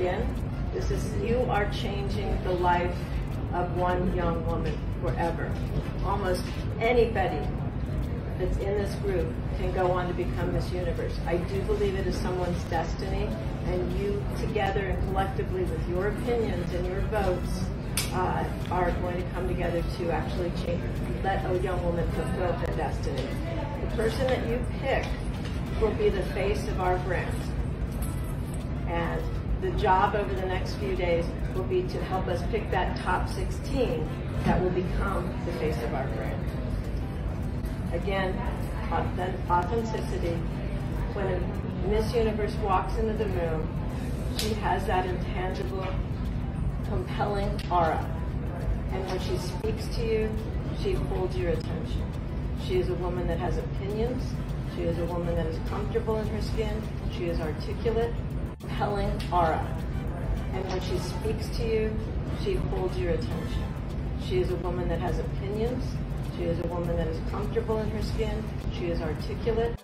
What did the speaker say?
skin. This is, you are changing the life of one young woman forever. Almost anybody that's in this group can go on to become Miss Universe. I do believe it is someone's destiny, and you together and collectively with your opinions and your votes uh, are going to come together to actually change, let a young woman fulfill her destiny. The person that you pick will be the face of our brand. And the job over the next few days will be to help us pick that top 16 that will become the face of our brand. Again, authenticity. When a Miss Universe walks into the room, she has that intangible, compelling aura. And when she speaks to you, she holds your attention. She is a woman that has opinions. She is a woman that is comfortable in her skin. She is articulate, compelling aura. And when she speaks to you, she holds your attention. She is a woman that has opinions. She is a woman that is comfortable in her skin. She is articulate.